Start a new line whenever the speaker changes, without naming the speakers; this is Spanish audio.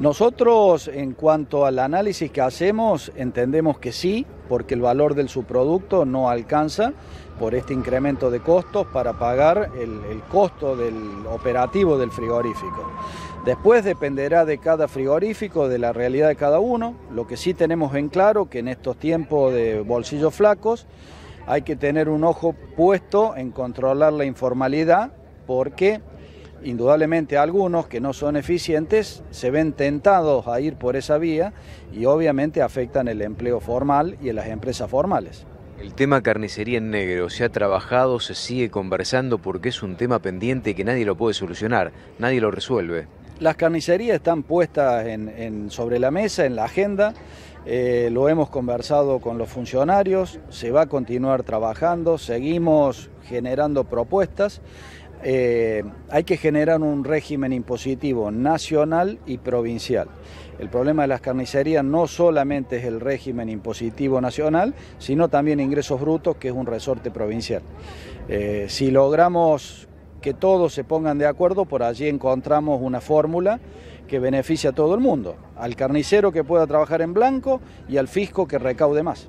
Nosotros, en cuanto al análisis que hacemos, entendemos que sí, porque el valor del subproducto no alcanza por este incremento de costos para pagar el, costo del operativo del frigorífico. Después dependerá de cada frigorífico, de la realidad de cada uno. Lo que sí tenemos en claro que en estos tiempos de bolsillos flacos hay que tener un ojo puesto en controlar la informalidad porque indudablemente algunos que no son eficientes se ven tentados a ir por esa vía y obviamente afectan el empleo formal y en las empresas formales.
El tema carnicería en negro se ha trabajado, se sigue conversando porque es un tema pendiente que nadie lo puede solucionar, nadie lo resuelve.
Las carnicerías están puestas en, en, sobre la mesa, en la agenda, eh, lo hemos conversado con los funcionarios, se va a continuar trabajando, seguimos generando propuestas. Eh, hay que generar un régimen impositivo nacional y provincial. El problema de las carnicerías no solamente es el régimen impositivo nacional, sino también ingresos brutos, que es un resorte provincial. Eh, si logramos que todos se pongan de acuerdo, por allí encontramos una fórmula que beneficia a todo el mundo, al carnicero que pueda trabajar en blanco y al fisco que recaude más.